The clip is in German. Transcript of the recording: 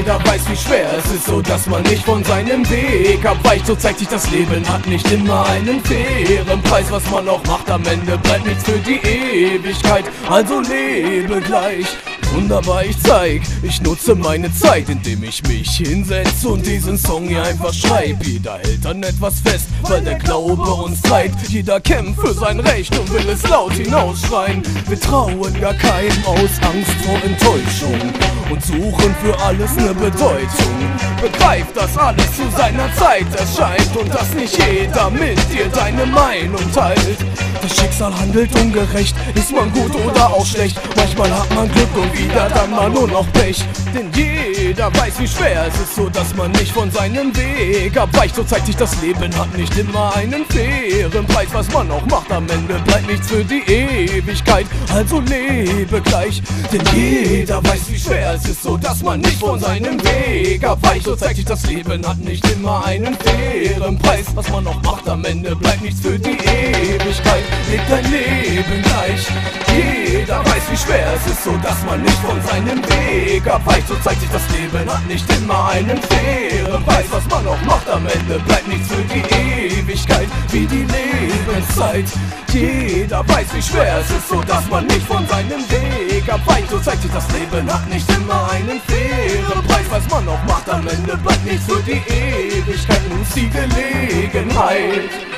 jeder weiß, wie schwer es ist, so dass man nicht von seinem Weg abweicht. So zeigt sich, das Leben hat nicht immer einen fairen Preis. Was man auch macht, am Ende bleibt nichts für die Ewigkeit. Also lebe gleich. Wunderbar, ich zeig, ich nutze meine Zeit, indem ich mich hinsetze und diesen Song hier einfach schreib. Jeder hält an etwas fest, weil der Glaube uns treibt. Jeder kämpft für sein Recht und will es laut hinausschreien. Wir trauen gar keinem aus Angst vor Enttäuschung und suchen für alles ne Bedeutung. Begreift, dass alles zu seiner Zeit erscheint und dass nicht jeder mit dir deine Meinung teilt. Das Schicksal handelt ungerecht, ist man gut oder auch schlecht. Manchmal hat man Glück und wieder dann mal nur noch Pech. Denn jeder weiß, wie schwer es ist, so dass man nicht von seinem Weg abweicht. So zeigt sich, das Leben hat nicht immer einen fairen Preis. Was man auch macht, am Ende bleibt nichts für die Ewigkeit. Also lebe gleich, denn jeder weiß, wie schwer es ist, so dass man nicht von seinem Weg abweicht. So zeigt sich, das Leben hat nicht immer einen fairen Preis. Was man auch macht, am Ende bleibt nichts für die Ewigkeit. Lebt dein Leben gleich. Weiß, schwer es ist, so dass man nicht von seinem Weg abweicht. So zeigt sich, das Leben hat nicht immer einen fairen Preis. Was man auch macht, am Ende bleibt nichts für die Ewigkeit, wie die Lebenszeit. Jeder weiß, wie schwer es ist, so dass man nicht von seinem Weg abweicht. So zeigt sich, das Leben hat nicht immer einen fairen Preis. Was man auch macht, am Ende bleibt nichts für die Ewigkeit, uns die Gelegenheit.